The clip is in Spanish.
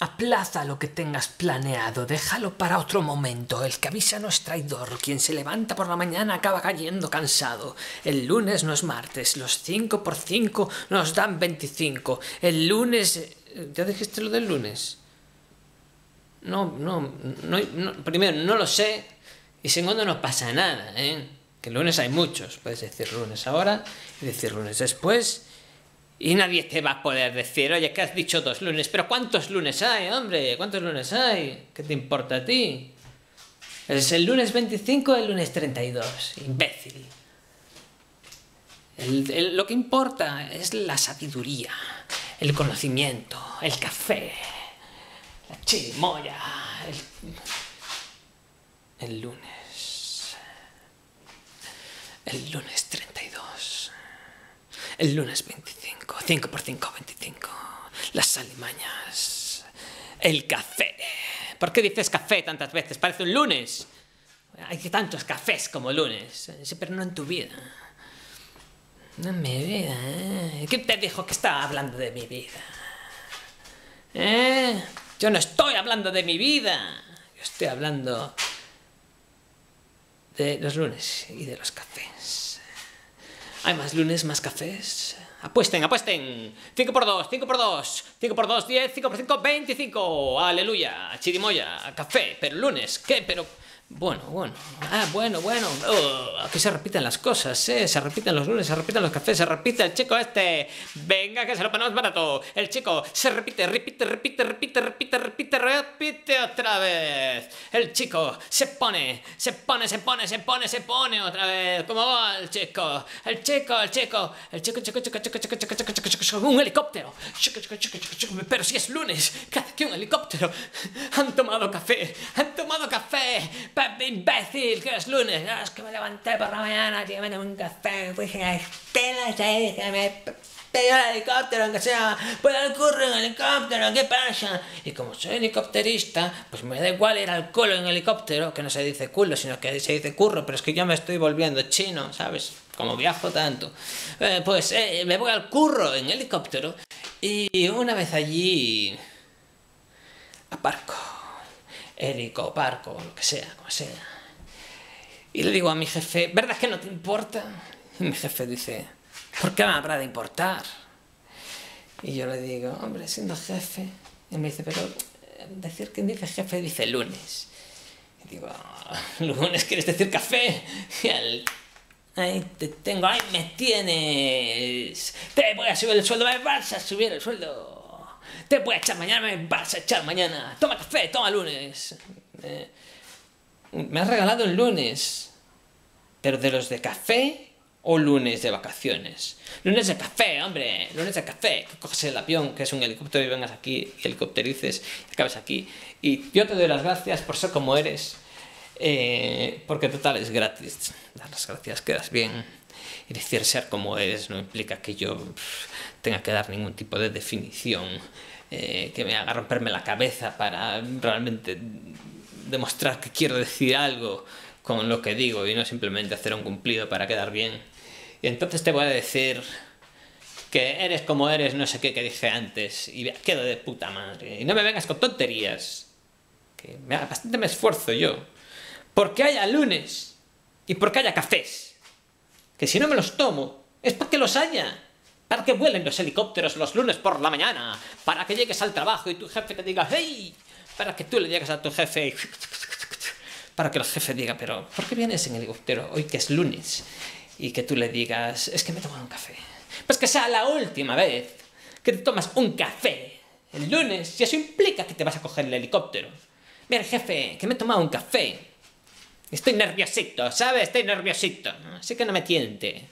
Aplaza lo que tengas planeado, déjalo para otro momento. El que avisa no es traidor. Quien se levanta por la mañana acaba cayendo cansado. El lunes no es martes. Los 5 por 5 nos dan 25. El lunes... ¿Ya dijiste lo del lunes? No, no, no, primero no lo sé y segundo no pasa nada, ¿eh? Que lunes hay muchos, puedes decir lunes ahora y decir lunes después y nadie te va a poder decir, oye, que has dicho dos lunes, pero ¿cuántos lunes hay, hombre? ¿Cuántos lunes hay? ¿Qué te importa a ti? ¿Es el lunes 25 o el lunes 32? Imbécil. lo que importa es la sabiduría, el conocimiento, el café, la chirimoya, el, el lunes. El lunes 32. El lunes 25. 5 por 5, 25. Las alimañas. El café. ¿Por qué dices café tantas veces? Parece un lunes. Hay tantos cafés como lunes. pero no en tu vida. No en mi vida. ¿eh? ¿Quién te dijo que estaba hablando de mi vida? ¿Eh? Yo no estoy hablando de mi vida. Yo estoy hablando de los lunes y de los cafés. Hay más lunes, más cafés. Apuesten, apuesten. 5 por 2, 5 por 2, 5 por 2, 10, 5 por 5, 25. Aleluya. Chirimoya, café. Pero lunes, ¿qué? Pero bueno, bueno. Ah, bueno, bueno. Oh, aquí se repiten las cosas, ¿eh? Se repiten los lunes, se repiten los cafés, se repite el chico este. Venga, que se lo ponemos barato. El chico se repite, repite, repite, repite, repite, repite, repite otra vez. El chico se pone, se pone, se pone, se pone, se pone otra vez. ¿Cómo va el chico? El chico, el chico, el chico, chico, chico, chico, chico, chico, chico, chico, chico, un helicóptero. Chico, chico, chico, chico, pero si es lunes, ¿qué hace aquí un helicóptero? Han tomado café, han tomado café imbécil, que es lunes. es que me levanté por la mañana, tío, me un café, puse las telas que me pidió el helicóptero, aunque sea, pues el curro en helicóptero, ¿qué pasa? Y como soy helicópterista, pues me da igual ir al culo en helicóptero, que no se dice culo, sino que se dice curro, pero es que yo me estoy volviendo chino, ¿sabes? Como viajo tanto. Eh, pues eh, me voy al curro en helicóptero y una vez allí aparco Érico, Parco, lo que sea, como sea. Y le digo a mi jefe, ¿verdad que no te importa? Y mi jefe dice, ¿por qué me habrá de importar? Y yo le digo, hombre, siendo jefe. Y me dice, pero eh, decir que dice jefe dice lunes. Y digo, lunes quieres decir café. Y él, ahí te tengo, ahí me tienes. Te voy a subir el sueldo, me vas a subir el sueldo. Te voy a echar mañana, me vas a echar mañana. Toma café, toma lunes. Eh, me has regalado el lunes. ¿Pero de los de café o lunes de vacaciones? Lunes de café, hombre. Lunes de café. coges el avión, que es un helicóptero, y vengas aquí, y helicópterices, y acabes aquí. Y yo te doy las gracias por ser como eres. Eh, porque total es gratis. Dar las gracias, quedas bien. Y decir ser como eres no implica que yo tenga que dar ningún tipo de definición eh, que me haga romperme la cabeza para realmente demostrar que quiero decir algo con lo que digo y no simplemente hacer un cumplido para quedar bien. Y entonces te voy a decir que eres como eres, no sé qué que dije antes, y quedo de puta madre. Y no me vengas con tonterías, que me, bastante me esfuerzo yo. Porque haya lunes y porque haya cafés. Que si no me los tomo, es para que los haya para que vuelen los helicópteros los lunes por la mañana, para que llegues al trabajo y tu jefe te diga, hey, para que tú le llegues a tu jefe y... Para que el jefe diga, pero ¿por qué vienes en helicóptero hoy que es lunes? Y que tú le digas, es que me he tomado un café. Pues que sea la última vez que te tomas un café el lunes, y eso implica que te vas a coger el helicóptero. Mira, jefe, que me he tomado un café. Estoy nerviosito, ¿sabes? Estoy nerviosito. Así que no me tiente.